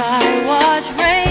I watch rain.